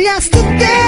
yesterday.